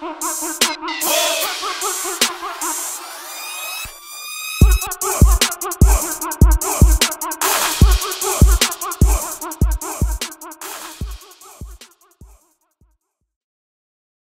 Whoa!